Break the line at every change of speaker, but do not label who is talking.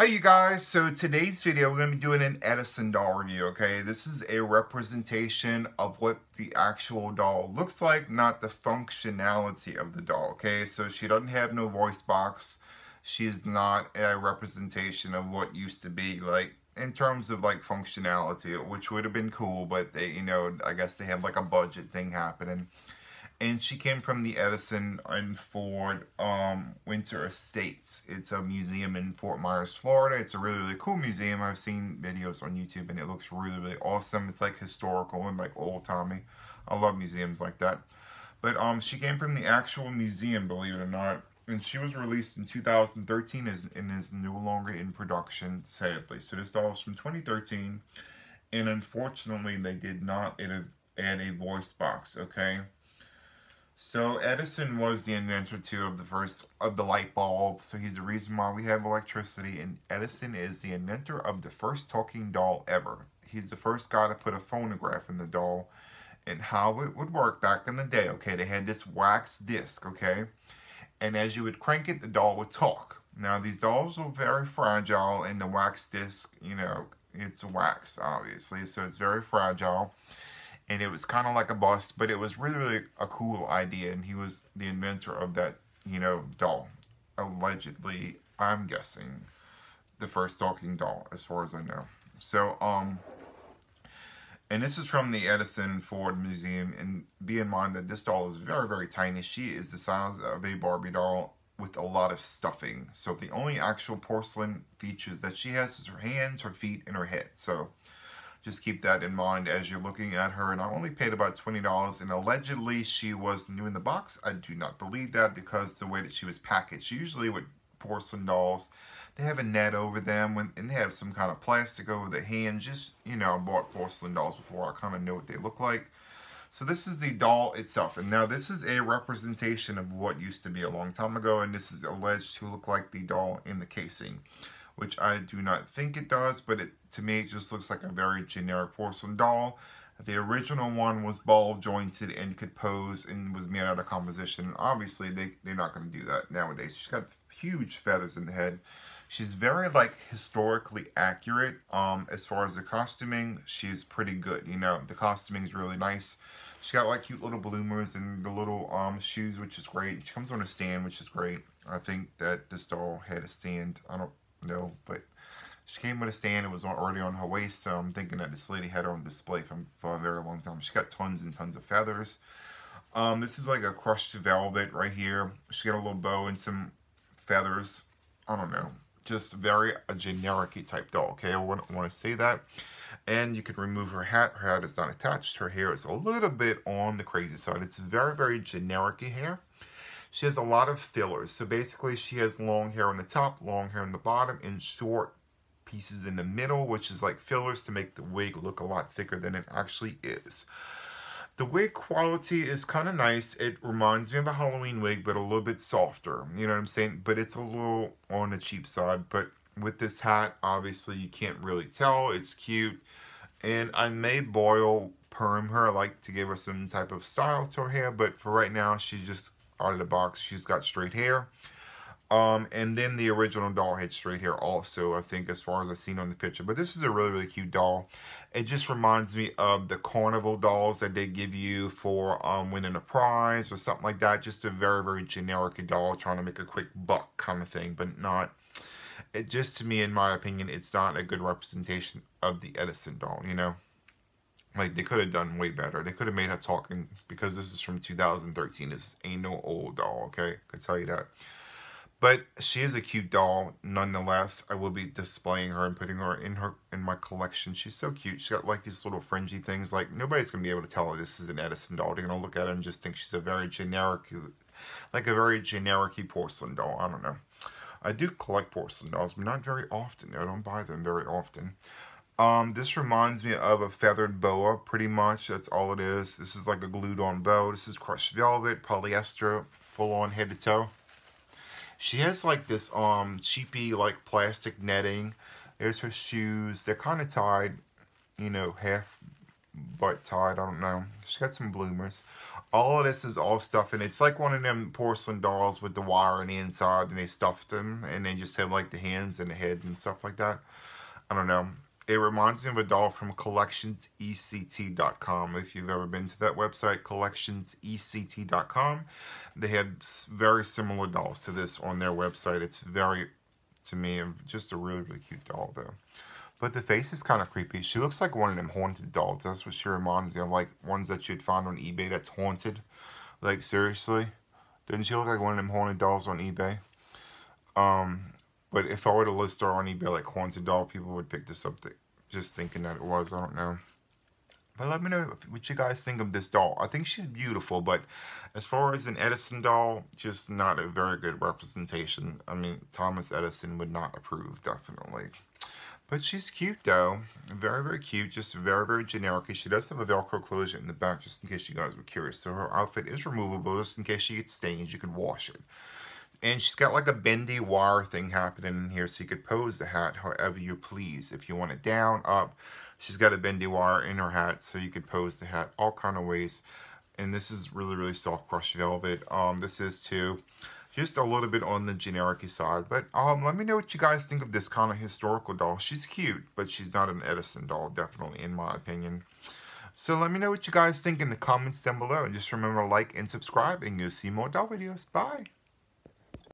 Hi you guys, so today's video we're going to be doing an Edison doll review, okay? This is a representation of what the actual doll looks like, not the functionality of the doll, okay? So she doesn't have no voice box. She is not a representation of what used to be, like, in terms of, like, functionality, which would have been cool, but they, you know, I guess they have, like, a budget thing happening and she came from the Edison and Ford um, Winter Estates. It's a museum in Fort Myers, Florida. It's a really, really cool museum. I've seen videos on YouTube and it looks really, really awesome. It's like historical and like old timey. I love museums like that. But um, she came from the actual museum, believe it or not. And she was released in 2013 and is no longer in production, sadly. So this doll is from 2013. And unfortunately, they did not add a voice box, okay? So Edison was the inventor too of the first of the light bulb. So he's the reason why we have electricity. And Edison is the inventor of the first talking doll ever. He's the first guy to put a phonograph in the doll and how it would work back in the day. Okay, they had this wax disc, okay? And as you would crank it, the doll would talk. Now these dolls were very fragile and the wax disc, you know, it's wax obviously, so it's very fragile and it was kind of like a bust, but it was really, really a cool idea, and he was the inventor of that, you know, doll. Allegedly, I'm guessing, the first talking doll, as far as I know. So, um, and this is from the Edison Ford Museum, and be in mind that this doll is very, very tiny. She is the size of a Barbie doll with a lot of stuffing. So the only actual porcelain features that she has is her hands, her feet, and her head. So just keep that in mind as you're looking at her. And I only paid about $20 and allegedly she was new in the box. I do not believe that because the way that she was packaged. Usually with porcelain dolls, they have a net over them when, and they have some kind of plastic over the hand. Just, you know, I bought porcelain dolls before. I kind of know what they look like. So this is the doll itself. And now this is a representation of what used to be a long time ago. And this is alleged to look like the doll in the casing which I do not think it does, but it to me it just looks like a very generic porcelain doll. The original one was ball jointed and could pose and was made out of composition. Obviously, they, they're not going to do that nowadays. She's got huge feathers in the head. She's very, like, historically accurate. Um, as far as the costuming, she's pretty good. You know, the costuming is really nice. She got, like, cute little bloomers and the little um, shoes, which is great. She comes on a stand, which is great. I think that this doll had a stand. I don't no, but she came with a stand. It was already on her waist, so I'm thinking that this lady had her on display for, for a very long time. She got tons and tons of feathers. Um, this is like a crushed velvet right here. She got a little bow and some feathers. I don't know. Just very a generic type doll, okay? I want, want to say that. And you can remove her hat. Her hat is not attached. Her hair is a little bit on the crazy side. It's very, very generic hair. She has a lot of fillers. So basically she has long hair on the top, long hair on the bottom, and short pieces in the middle, which is like fillers to make the wig look a lot thicker than it actually is. The wig quality is kind of nice. It reminds me of a Halloween wig, but a little bit softer. You know what I'm saying? But it's a little on the cheap side. But with this hat, obviously you can't really tell. It's cute. And I may boil perm her. I like to give her some type of style to her hair. But for right now, she's just out of the box. She's got straight hair. Um, and then the original doll had straight hair also, I think, as far as I've seen on the picture. But this is a really, really cute doll. It just reminds me of the carnival dolls that they give you for um, winning a prize or something like that. Just a very, very generic doll trying to make a quick buck kind of thing, but not... It just, to me, in my opinion, it's not a good representation of the Edison doll, you know? Like, they could have done way better. They could have made her talking, because this is from 2013. This ain't no old doll, okay? I can tell you that. But she is a cute doll, nonetheless. I will be displaying her and putting her in her in my collection. She's so cute. She's got like these little fringy things. Like nobody's gonna be able to tell her this is an Edison doll. They're gonna look at her and just think she's a very generic, like a very generic porcelain doll. I don't know. I do collect porcelain dolls, but not very often. I don't buy them very often. Um, this reminds me of a feathered boa, pretty much. That's all it is. This is like a glued on bow. This is crushed velvet, polyester, full on head to toe. She has like this um cheapy like plastic netting. There's her shoes. They're kind of tied, you know, half butt tied. I don't know. She's got some bloomers. all of this is all stuff and it's like one of them porcelain dolls with the wire on the inside and they stuffed them and they just have like the hands and the head and stuff like that i don't know it reminds me of a doll from collectionsetc.com if you've ever been to that website collectionsetc.com they had very similar dolls to this on their website it's very to me just a really really cute doll though but the face is kind of creepy. She looks like one of them haunted dolls. That's what she reminds me of. Like ones that you'd find on eBay that's haunted. Like seriously. Doesn't she look like one of them haunted dolls on eBay? Um, but if I were to list her on eBay like haunted doll, people would pick this up th just thinking that it was. I don't know. But let me know what you guys think of this doll. I think she's beautiful, but as far as an Edison doll, just not a very good representation. I mean, Thomas Edison would not approve, definitely. But she's cute though. Very, very cute. Just very, very generic. She does have a Velcro closure in the back just in case you guys were curious. So her outfit is removable just in case she gets stained. You can wash it. And she's got like a bendy wire thing happening in here so you could pose the hat however you please. If you want it down, up, she's got a bendy wire in her hat so you could pose the hat all kind of ways. And this is really, really soft crushed velvet. Um, this is too just a little bit on the generic side. But um, let me know what you guys think of this kind of historical doll. She's cute, but she's not an Edison doll, definitely, in my opinion. So let me know what you guys think in the comments down below. And just remember to like and subscribe, and you'll see more doll videos. Bye.